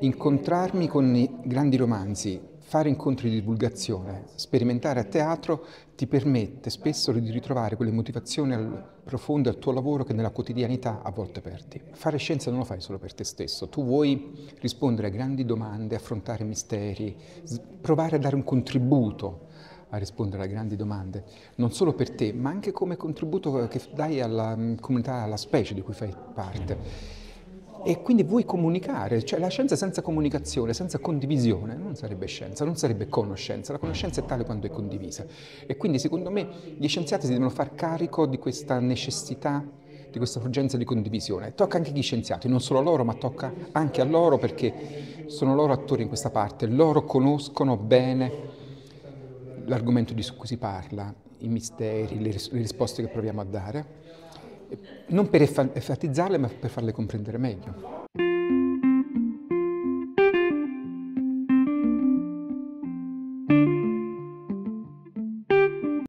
incontrarmi con i grandi romanzi, fare incontri di divulgazione, sperimentare a teatro ti permette spesso di ritrovare quelle motivazioni profonde al tuo lavoro che nella quotidianità a volte perdi. Fare scienza non lo fai solo per te stesso, tu vuoi rispondere a grandi domande, affrontare misteri, provare a dare un contributo a rispondere a grandi domande, non solo per te, ma anche come contributo che dai alla mm, comunità, alla specie di cui fai parte. E quindi vuoi comunicare, cioè la scienza senza comunicazione, senza condivisione non sarebbe scienza, non sarebbe conoscenza, la conoscenza è tale quando è condivisa. E quindi secondo me gli scienziati si devono far carico di questa necessità, di questa urgenza di condivisione. Tocca anche agli scienziati, non solo a loro, ma tocca anche a loro perché sono loro attori in questa parte, loro conoscono bene l'argomento di cui si parla, i misteri, le, risposte che proviamo a dare non per enfatizzarle ma per farle comprendere meglio.